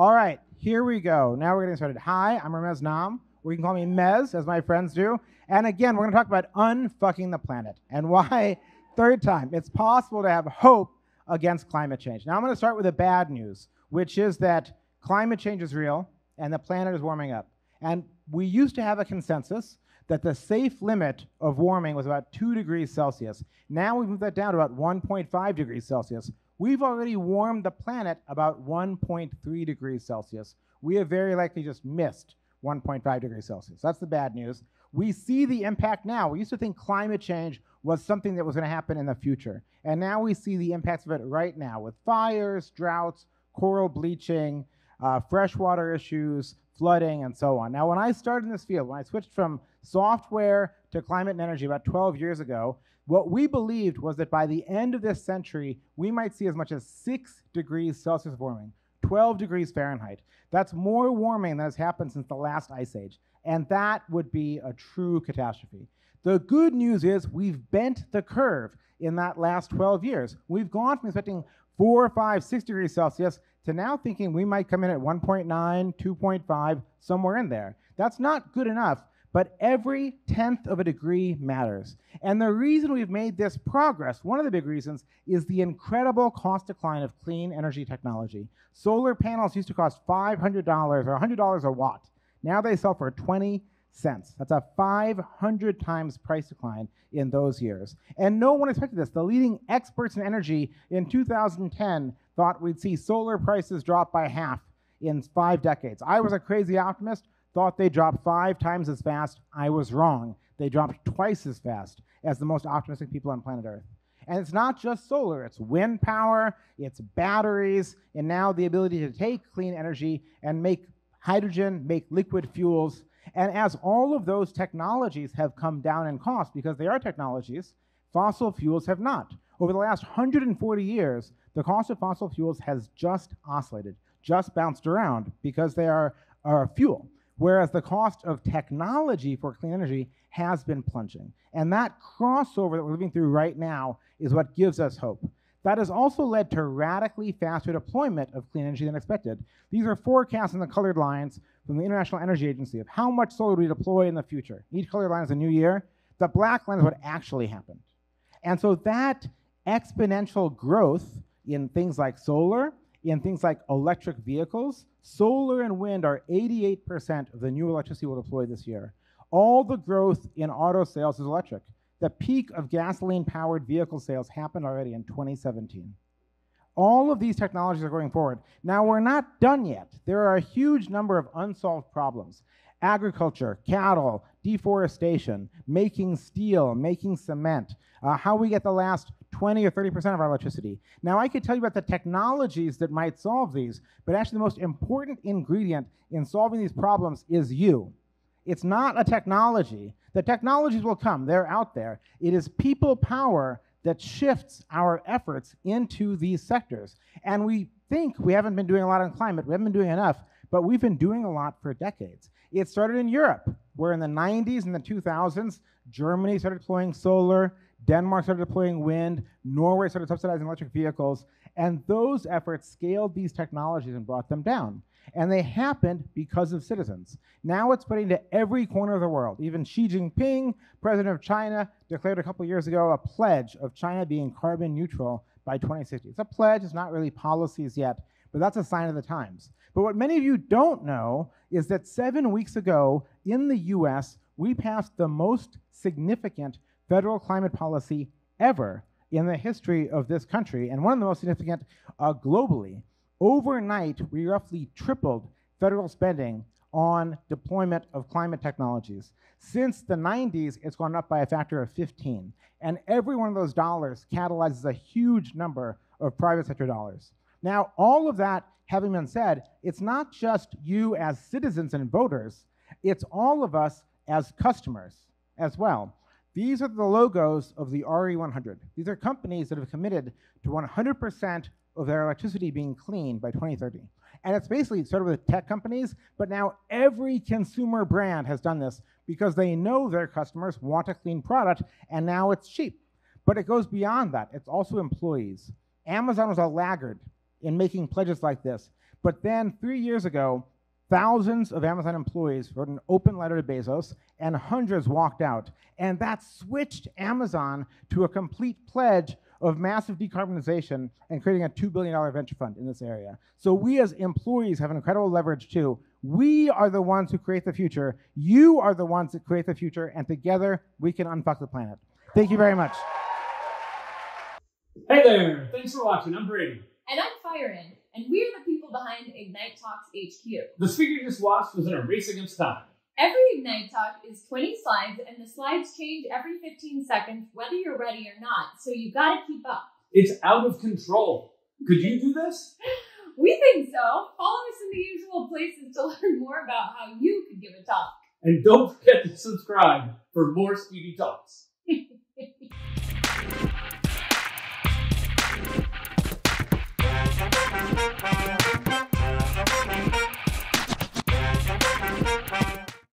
All right, here we go. Now we're getting started. Hi, I'm Ramez Naam. Or you can call me Mez, as my friends do. And again, we're going to talk about unfucking the planet and why, third time, it's possible to have hope against climate change. Now I'm going to start with the bad news, which is that climate change is real and the planet is warming up. And we used to have a consensus that the safe limit of warming was about 2 degrees Celsius. Now we've moved that down to about 1.5 degrees Celsius. We've already warmed the planet about 1.3 degrees Celsius. We have very likely just missed 1.5 degrees Celsius. That's the bad news. We see the impact now. We used to think climate change was something that was going to happen in the future. And now we see the impacts of it right now with fires, droughts, coral bleaching, uh, freshwater issues, flooding, and so on. Now, when I started in this field, when I switched from software to climate and energy about 12 years ago, what we believed was that by the end of this century, we might see as much as 6 degrees Celsius warming, 12 degrees Fahrenheit. That's more warming than has happened since the last ice age. And that would be a true catastrophe. The good news is we've bent the curve in that last 12 years. We've gone from expecting four, five, six degrees Celsius to now thinking we might come in at 1.9, 2.5, somewhere in there. That's not good enough, but every tenth of a degree matters. And the reason we've made this progress, one of the big reasons, is the incredible cost decline of clean energy technology. Solar panels used to cost $500 or $100 a watt. Now they sell for 20 cents. That's a 500 times price decline in those years. And no one expected this. The leading experts in energy in 2010 thought we'd see solar prices drop by half in five decades. I was a crazy optimist, thought they dropped five times as fast. I was wrong. They dropped twice as fast as the most optimistic people on planet Earth. And it's not just solar, it's wind power, it's batteries, and now the ability to take clean energy and make hydrogen, make liquid fuels. And as all of those technologies have come down in cost because they are technologies, fossil fuels have not. Over the last 140 years, the cost of fossil fuels has just oscillated, just bounced around because they are, are fuel. Whereas the cost of technology for clean energy has been plunging. And that crossover that we're living through right now is what gives us hope. That has also led to radically faster deployment of clean energy than expected. These are forecasts in the colored lines from the International Energy Agency of how much solar we deploy in the future. Each colored line is a new year. The black line is what actually happened. And so that exponential growth in things like solar, in things like electric vehicles, solar and wind are 88% of the new electricity we'll deploy this year. All the growth in auto sales is electric. The peak of gasoline powered vehicle sales happened already in 2017. All of these technologies are going forward. Now, we're not done yet. There are a huge number of unsolved problems agriculture, cattle, deforestation, making steel, making cement, uh, how we get the last 20 or 30% of our electricity. Now, I could tell you about the technologies that might solve these, but actually, the most important ingredient in solving these problems is you. It's not a technology. The technologies will come, they're out there. It is people power that shifts our efforts into these sectors. And we think we haven't been doing a lot on climate, we haven't been doing enough, but we've been doing a lot for decades. It started in Europe, where in the 90s and the 2000s, Germany started deploying solar, Denmark started deploying wind, Norway started subsidizing electric vehicles, and those efforts scaled these technologies and brought them down. And they happened because of citizens. Now it's spreading to every corner of the world. Even Xi Jinping, president of China, declared a couple years ago a pledge of China being carbon neutral by 2060. It's a pledge, it's not really policies yet, but that's a sign of the times. But what many of you don't know is that seven weeks ago in the US, we passed the most significant federal climate policy ever in the history of this country, and one of the most significant uh, globally. Overnight, we roughly tripled federal spending on deployment of climate technologies. Since the 90s, it's gone up by a factor of 15. And every one of those dollars catalyzes a huge number of private sector dollars. Now, all of that having been said, it's not just you as citizens and voters, it's all of us as customers as well. These are the logos of the RE100. These are companies that have committed to 100% of their electricity being clean by 2030. And it's basically started with tech companies, but now every consumer brand has done this because they know their customers want a clean product, and now it's cheap. But it goes beyond that. It's also employees. Amazon was a laggard in making pledges like this. But then three years ago, thousands of Amazon employees wrote an open letter to Bezos, and hundreds walked out. And that switched Amazon to a complete pledge of massive decarbonization and creating a $2 billion venture fund in this area. So we as employees have an incredible leverage too. We are the ones who create the future. You are the ones that create the future, and together we can unfuck the planet. Thank you very much. Hey there! Thanks for watching. I'm Brady. And I'm Firen, and we're the people behind Ignite Talks HQ. The speaker you just watched was in a race against time. Every Ignite Talk is 20 slides, and the slides change every 15 seconds, whether you're ready or not, so you've gotta keep up. It's out of control. Could you do this? We think so. Follow us in the usual places to learn more about how you could give a talk. And don't forget to subscribe for more speedy talks. Thank you.